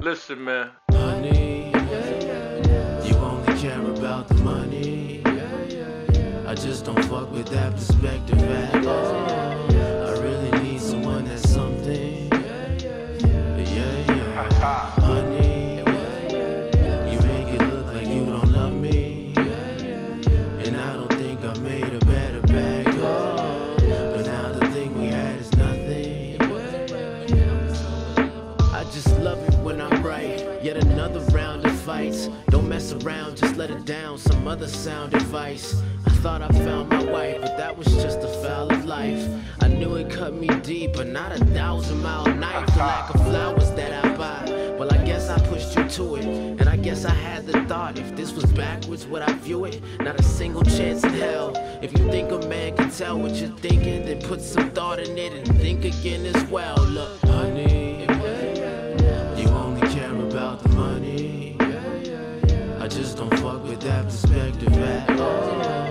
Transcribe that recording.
Listen, man. Honey, you only care about the money. I just don't fuck with that perspective at all. I really need someone that's something. Yeah, yeah. Another round of fights. Don't mess around, just let it down. Some other sound advice. I thought I found my wife, but that was just a foul of life. I knew it cut me deep, but not a thousand mile knife. The lack of flowers that I buy. Well, I guess I pushed you to it. And I guess I had the thought if this was backwards, would I view it? Not a single chance in hell. If you think a man can tell what you're thinking, then put some thought in it and think again as well. Look, I just don't fuck with that perspective at all.